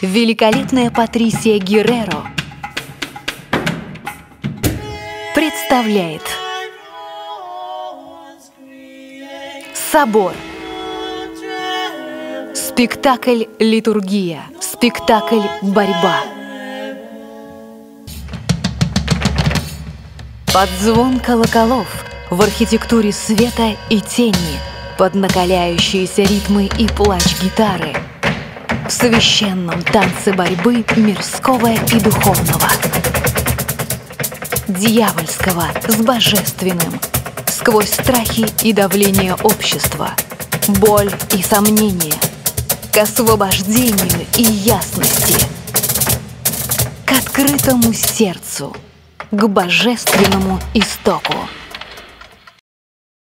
Великолепная Патрисия Герреро представляет Собор. Спектакль «Литургия» Спектакль «Борьба» Под звон колоколов в архитектуре света и тени Под накаляющиеся ритмы и плач гитары В священном танце борьбы мирского и духовного Дьявольского с божественным Сквозь страхи и давление общества Боль и сомнения К освобождению и ясности К открытому сердцу к божественному истоку.